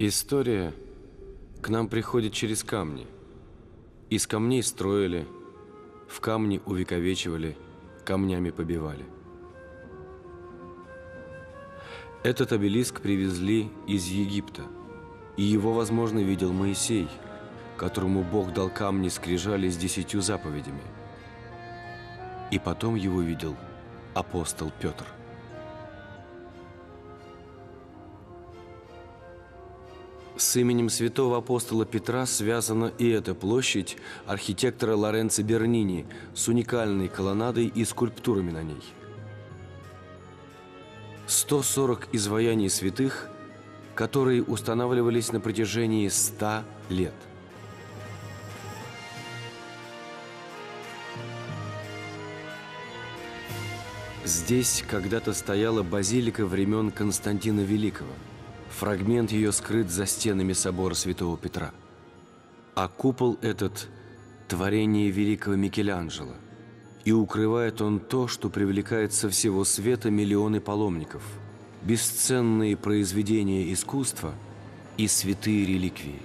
История к нам приходит через камни. Из камней строили, в камни увековечивали, камнями побивали. Этот обелиск привезли из Египта, и его, возможно, видел Моисей, которому Бог дал камни скрижали с десятью заповедями. И потом его видел апостол Петр. С именем святого апостола Петра связана и эта площадь архитектора Лоренцо Бернини с уникальной колоннадой и скульптурами на ней. 140 изваяний святых, которые устанавливались на протяжении 100 лет. Здесь когда-то стояла базилика времен Константина Великого – Фрагмент ее скрыт за стенами собора Святого Петра. А купол этот – творение великого Микеланджело. И укрывает он то, что привлекает со всего света миллионы паломников – бесценные произведения искусства и святые реликвии.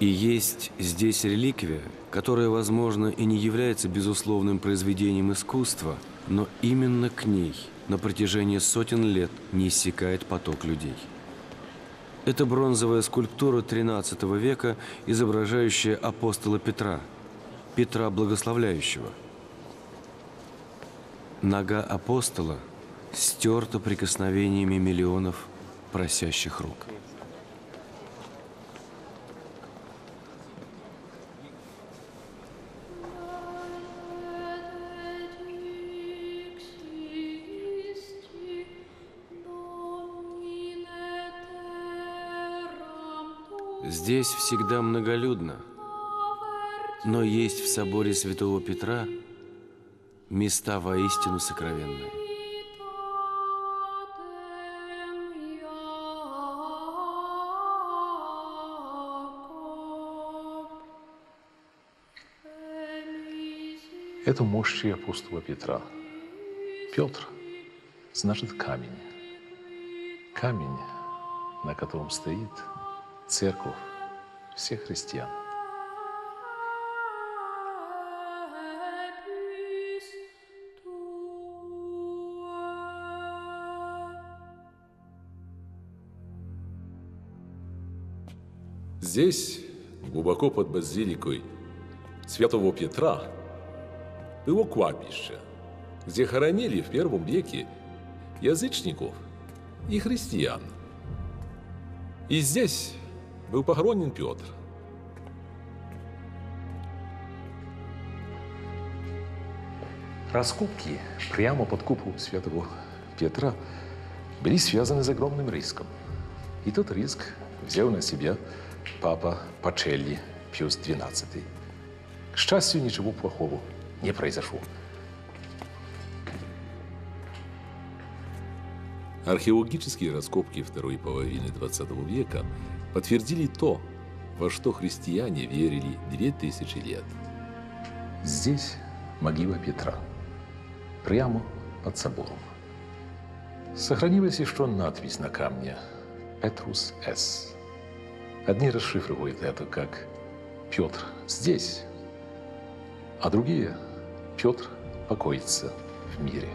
И есть здесь реликвия, которая, возможно, и не является безусловным произведением искусства, но именно к ней на протяжении сотен лет не иссякает поток людей. Это бронзовая скульптура XIII века, изображающая апостола Петра, Петра Благословляющего. Нога апостола стерта прикосновениями миллионов просящих рук. Здесь всегда многолюдно, но есть в соборе Святого Петра места воистину сокровенные. Это мощи апостола Петра. Петр значит камень. Камень, на котором стоит – церковь всех христиан. Здесь, глубоко под базиликой Святого Петра, было кладбище, где хоронили в первом веке язычников и христиан. И здесь был похоронен Петр. Раскопки прямо под куполом святого Петра были связаны с огромным риском. И тот риск взял на себя папа Пачелли Пиус XII. К счастью, ничего плохого не произошло. Археологические раскопки второй половины XX века подтвердили то, во что христиане верили две тысячи лет. Здесь могила Петра, прямо под собором. Сохранилась еще надпись на камне «Петрус С». Одни расшифровывают это как «Петр здесь», а другие «Петр покоится в мире».